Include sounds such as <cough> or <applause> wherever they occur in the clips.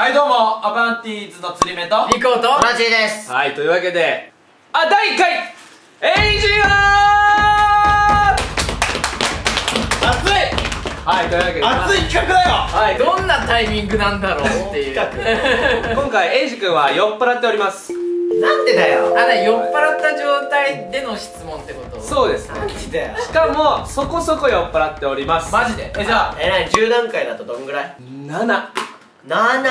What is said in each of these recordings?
はいどうもアバンティーズの釣り目とリコと同じです。はいというわけであ第1回エイジア熱いはいというわけで熱い企画だよはいどんなタイミングなんだろうっていう <laughs> 今回エイジ君は酔っ払っております。なんでだよ。あれ酔っ払った状態での質問ってこと？そうですなんで？だよしかもそこそこ酔っ払っております。マジで？えじゃあえなに10段階だとどんぐらい？7 7 7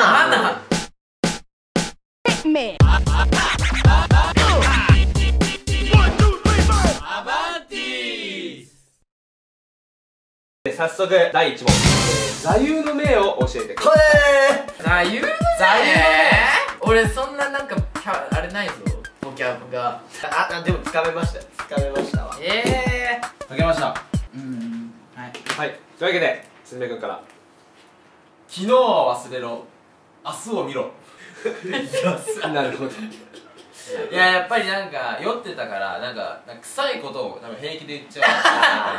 アバンティーズ早速第1問、えー座右の銘を教えてくだこさい。れ座右の銘？座右の銘。俺そんななんかキャあれないぞボキャブが。ああでもつかめましたつかめましたわ。ええかけました。うんはい。はい。というわけですみめくんから昨日は忘れろ。明日を見ろ。<laughs> なるほど。いややっぱりなんか酔ってたからなんかなんか臭いことを多分平気で言っちゃ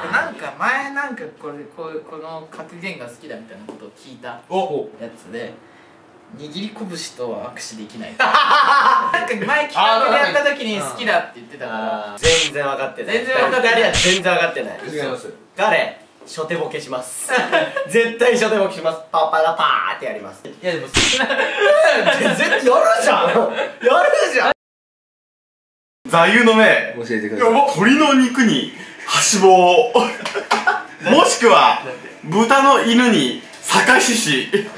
うなんか前なんかこれこうこの格言が好きだみたいなことを聞いたやおつで握り拳とは握手できない。<laughs> なんか前企画でやった時に好きだって言ってたから。全然分かってない。全然分かってない。全然分かってない。違い。ます彼初手ボケします。<laughs> 絶対初手ボケします。パパラパーってやります。いやでも少ない全然やるじゃん。やるじゃん。座右の銘。教えてください。鶏の肉にはしぼを。<laughs> もしくは豚の犬に坂獅子。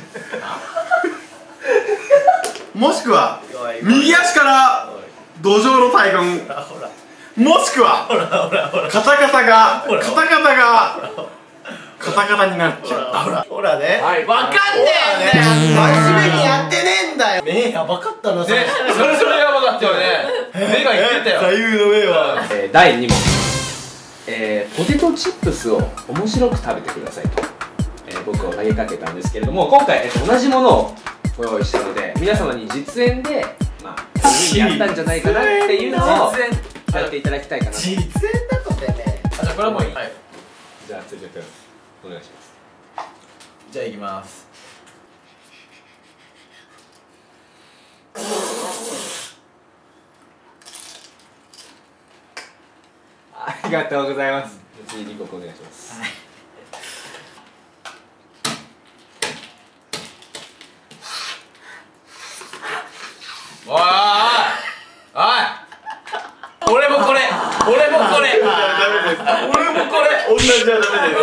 もしくは右足から土壌の大群ほら。もしくはカタカタがカタカタがカタカタになっちゃうほら。ほらね。はいわかんねえんだよ。真面目にやってねえんだよ。目やばかったなそれねそれそれやばかったよね。目が言ってたよ。座右の銘は？えー第2問、えーポテトチップスを面白く食べてくださいと、えー僕を投げかけたんですけれども今回、えーと同じものをご用意したので皆様に実演で、まあ、やったんじゃないかなっていうのを実演やっていただきたいかな実演だとてね。あじゃあこれはもういい、はい、ゃあ辻田君お願いします。じゃあいきます。ありがとうございます。次リコ君お願いします、おいおいおい。俺もこれ。俺もこれ。俺もこれ。同じじゃダメだよ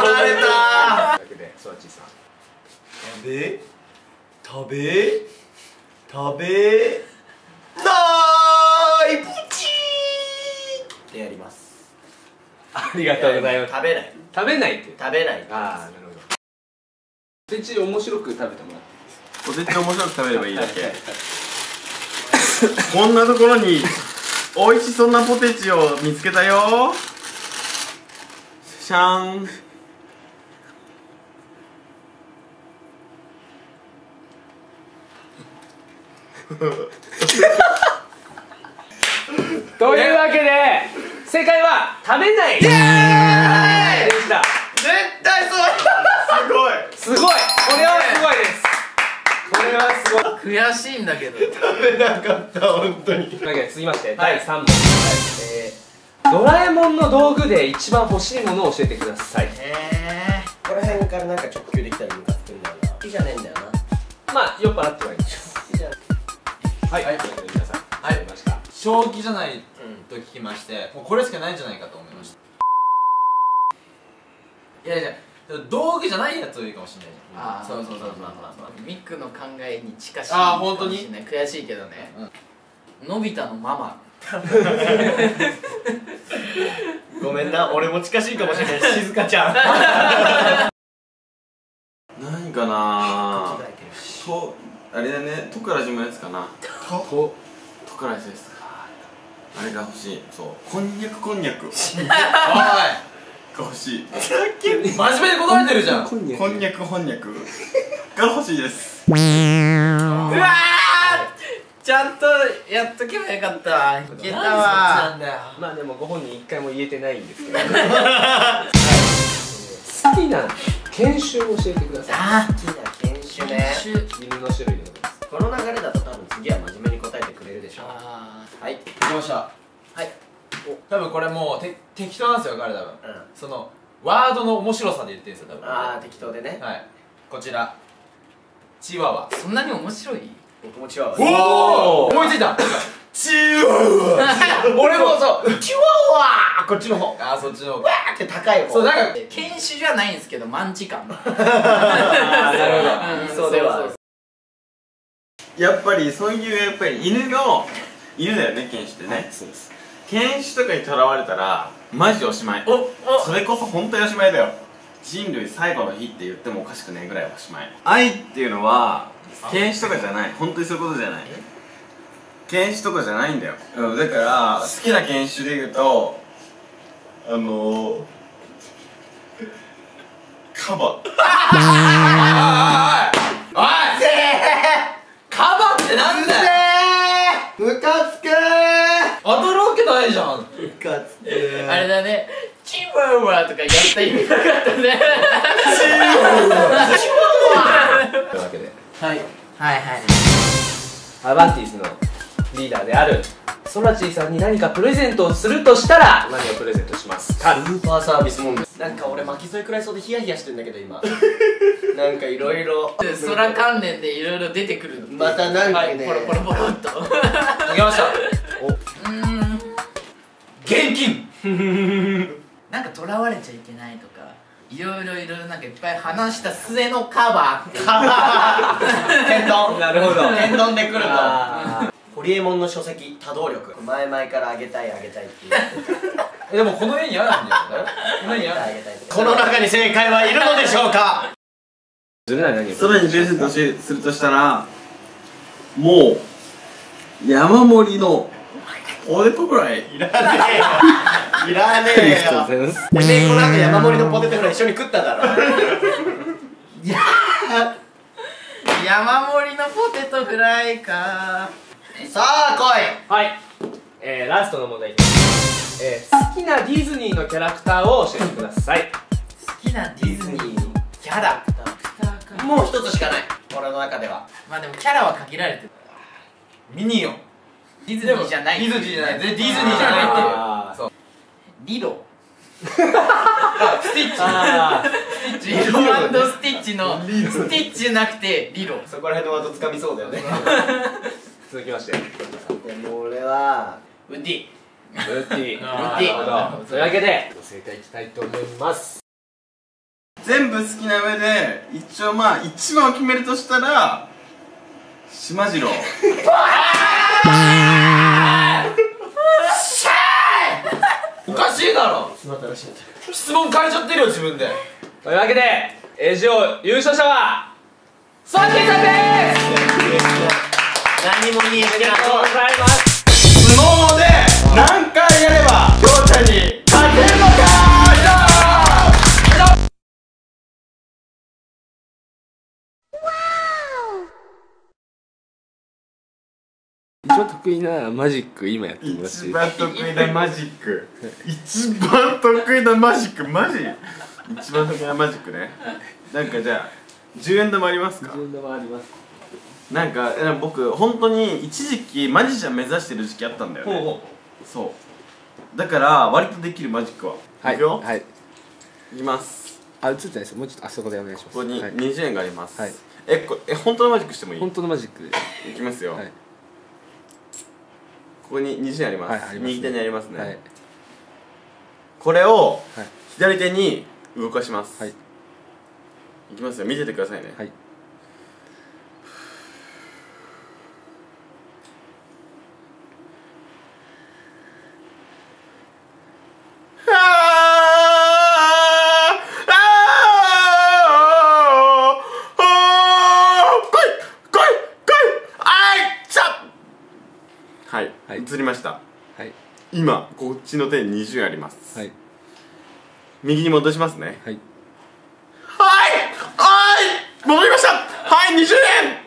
取られたというわけでソワチーさん食べ食べ食べないプチーってやります。ありがとうございます。食べない。食べないって。食べない。ああなるほど。ポテチ面白く食べてもらってポテチ面白く食べればいいだけ。<laughs> こんなところに美味しそうなポテチを見つけたよ。シャン <laughs> というわけで正解は食べない。でした。絶対そうすごい。すごい。これはすごいです。これはすごい。悔しいんだけど。食べなかった本当に。というわけで続きまして、第3問、えードラえもんの道具で一番欲しいものを教えてください。えここら辺からなんか直球できたらムカつくんだよな好きじゃねえんだよな。まあ酔っ払ってはいいです。好きじゃはい、はい、というわけで皆さんはいました正気じゃないと聞きましてもうこれしかないんじゃないかと思いましたいやいや道具じゃないやついいかもしれないじゃんあーそうそうそうそう、ミックの考えに近しいあ本当にかもしれない悔しいけどね、のび太のママごめんな俺も近しいかもしれない静香ちゃん何かなとあれだね「と」から始まるやつかな「と」とから始まるやつ。かあれが欲しい。そう。こんにゃくこんにゃく。が欲しい。おい真面目に答えてるじゃん。こんにゃくこんにゃくこんにゃくが欲しいです。うわー。ちゃんとやっとけばよかったいけたわ。まあでもご本人一回も言えてないんですけど。好きな犬種を教えてください。あ好きな犬種種ね。種犬の種類で。ございますこの流れだと多分次は真面目に答えてくれるでしょう。あはい。できましたはい。多分これもうて適当なんですよ彼多分。うん。そのワードの面白さで言ってるんですよ多分。ああ適当でね。はい。こちら。チワワ。ーそんなに面白い？僕もチワワおお思いついた。チワワ。俺もそう。チワワこっちの方。あーそっちの方わーって高い方。そうなんか犬種じゃないんですけどマンチ感。<laughs> なるほど。うんやっぱりそういうやっぱり犬の犬だよね犬種ってね。そうです。犬種とかにとらわれたらマジおしまい。おお。それこそ本当におしまいだよ。人類最後の日って言ってもおかしくないぐらいおしまい。愛っていうのは犬種とかじゃない。本当にそういうことじゃない。犬種とかじゃないんだよ。うん。だから好きな犬種で言うとあのー、カバ。お <laughs> いおいカバってなんだよムカつく当たるわけないじゃん。ムカつくあれだね。チワワとかやった意味なかったね。<laughs> というわけで。はい。はいはい。アバンティスのリーダーであるソラチーさんに何かプレゼントをするとしたら何をプレゼントしますか？スーパーサービス問題。なんか俺巻き添え食らいそうでヒヤヒヤしてんだけど今。<laughs> なんかいろいろ空関連でいろいろ出てくるのまたなんかね。はいポロポロポロっと。うできました <laughs> なんかとらわれちゃいけないとかいろいろいろいろなんかいっぱい話した末のカバー天丼 <laughs> なるほど。天丼で来ると。あホリエモンの書籍多動力。前々からあげたいあげたいっていう。<laughs> えでもこの家にあるんだよこのあげたい家にあるあげたい？この中に正解はいるのでしょうか？ーそれにプレゼントしするとしたらもう山盛りのポテトフライい。らねえよいらねえよ。この後山盛りのポテトフライ一緒に食っただろ。山盛りのポテトフライか。さあ来はい、えー、ラストの問題いきます、えー、好きなディズニーのキャラクターを教えてください。好きなディズニーのキャラいもう一つしかない。俺の中では。まあでもキャラは限られてる。ミニオンディズニーじゃないディズニーじゃない。でディズニーじゃないっていそうリロ。スティッチ。あリロスティッチ。のスティッチじゃなくてリロ。そこら辺のワードつかみそうだよね。ー <laughs> 続きまして。でも俺はウッディ。ブッティ。あーなるほど。というわけで正解いきたいと思います。全部好きな上で一応まあ一番を決めるとしたら島次郎 <laughs> かしいだろ。またらしい質問変えちゃってるよ自分で。というわけでエジオ優勝者はソラチーさんです。何も見えてありがとうなございます一番得意なマジック今やってもらっていい一番得意なマジック一番得意なマジ？ックマジ一番得意なマジックね。なんかじゃあ10円玉ありますか？自分でもあります。なんかえ僕本当に一時期マジシャン目指してる時期あったんだよね。ほそう。だから割とできるマジックは。はいいくよ、はい。いきます。あ映ってないですもうちょっとあそこでお願いします。ここにはい。20円があります、はい。えこえ本当のマジックしてもいい？本当のマジックで。いきますよ、はいここに20円あります,、はいすね。右手にありますね、はい。これをはい。左手に動かします、はい。いきますよ。見ててくださいね、はいあーあーあー来い来い来いあいちゃはい、はい映りました。はい。今こっちの手に20円あります、はい。右に戻しますね。はい。はい。はい。戻りました。はい。20円